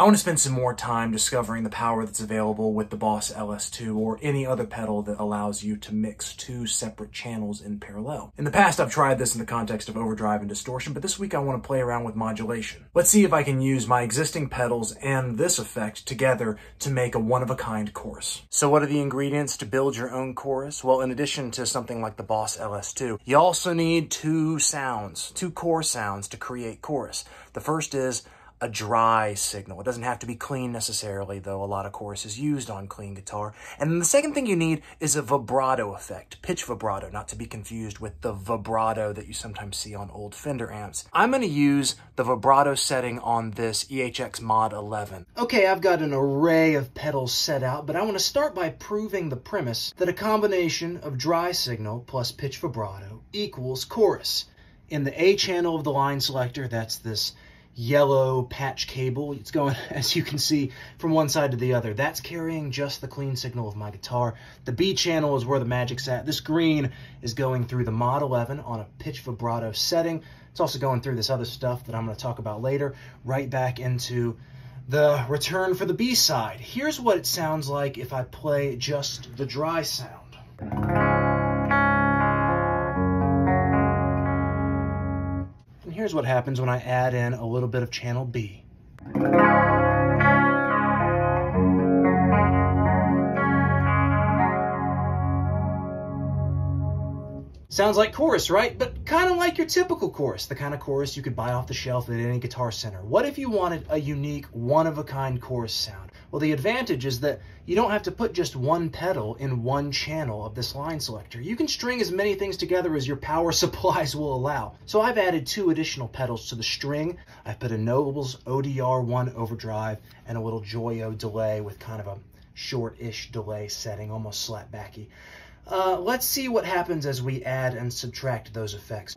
I want to spend some more time discovering the power that's available with the Boss LS2 or any other pedal that allows you to mix two separate channels in parallel. In the past, I've tried this in the context of overdrive and distortion, but this week I want to play around with modulation. Let's see if I can use my existing pedals and this effect together to make a one-of-a-kind chorus. So what are the ingredients to build your own chorus? Well, in addition to something like the Boss LS2, you also need two sounds, two core sounds to create chorus. The first is a dry signal. It doesn't have to be clean necessarily, though a lot of chorus is used on clean guitar. And then the second thing you need is a vibrato effect, pitch vibrato, not to be confused with the vibrato that you sometimes see on old Fender amps. I'm going to use the vibrato setting on this EHX Mod 11. Okay, I've got an array of pedals set out, but I want to start by proving the premise that a combination of dry signal plus pitch vibrato equals chorus. In the A channel of the line selector, that's this yellow patch cable. It's going, as you can see, from one side to the other. That's carrying just the clean signal of my guitar. The B channel is where the magic's at. This green is going through the Mod 11 on a pitch vibrato setting. It's also going through this other stuff that I'm going to talk about later, right back into the return for the B side. Here's what it sounds like if I play just the dry sound. Here's what happens when I add in a little bit of channel B. Sounds like chorus, right? But kind of like your typical chorus, the kind of chorus you could buy off the shelf at any guitar center. What if you wanted a unique, one-of-a-kind chorus sound? Well, the advantage is that you don't have to put just one pedal in one channel of this line selector. You can string as many things together as your power supplies will allow. So I've added two additional pedals to the string. I've put a Nobels ODR1 overdrive and a little Joyo delay with kind of a short-ish delay setting, almost slapbacky. Uh, let's see what happens as we add and subtract those effects.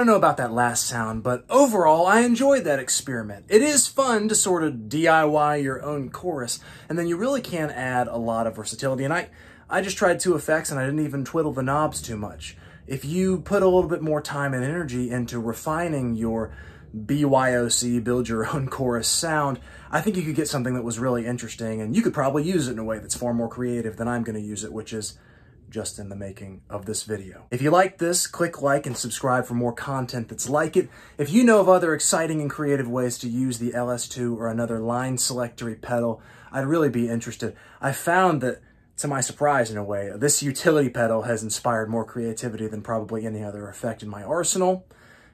Don't know about that last sound, but overall, I enjoyed that experiment. It is fun to sort of DIY your own chorus, and then you really can add a lot of versatility. And I, I just tried two effects, and I didn't even twiddle the knobs too much. If you put a little bit more time and energy into refining your BYOC, build your own chorus sound, I think you could get something that was really interesting, and you could probably use it in a way that's far more creative than I'm going to use it, which is just in the making of this video. If you like this, click like and subscribe for more content that's like it. If you know of other exciting and creative ways to use the LS2 or another line selectory pedal, I'd really be interested. I found that, to my surprise in a way, this utility pedal has inspired more creativity than probably any other effect in my arsenal.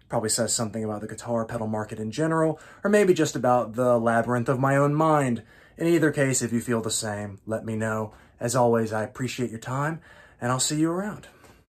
Probably says something about the guitar pedal market in general, or maybe just about the labyrinth of my own mind. In either case, if you feel the same, let me know. As always, I appreciate your time, and I'll see you around.